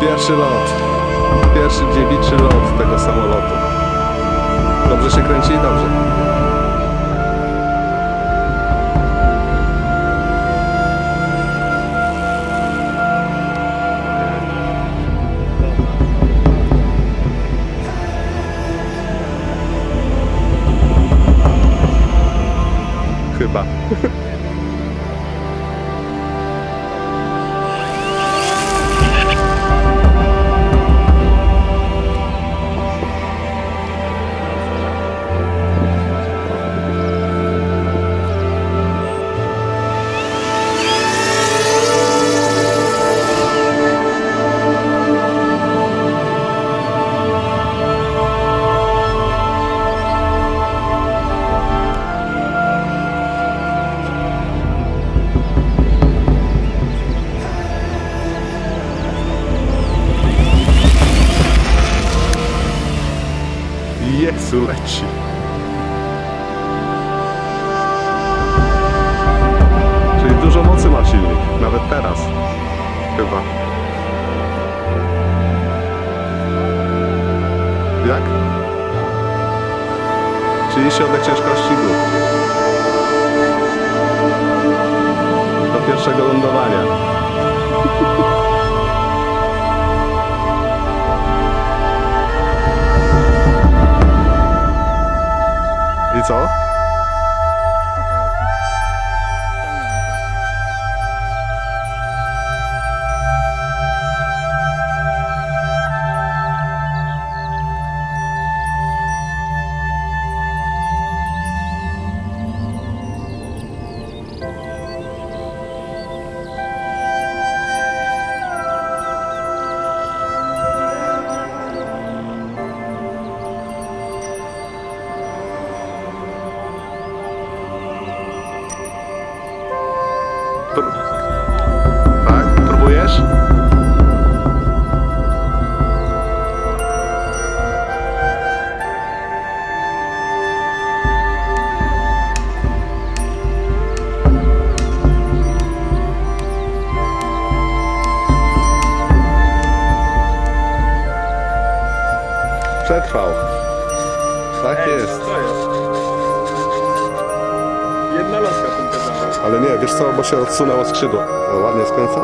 Pierwszy lot. Pierwszy dziewiczy lot tego samolotu. Dobrze się kręci? Dobrze. Chyba. Jezu, leci. Czyli dużo mocy ma silnik, nawet teraz. Chyba. Jak? 30 środek ciężkości dół. Do pierwszego lądowania. Utah. Pró- tak? Próbujesz? Przetrwał. Tak jest. Ale nie, wiesz co, bo się odsunęło skrzydło. Ładnie skręca?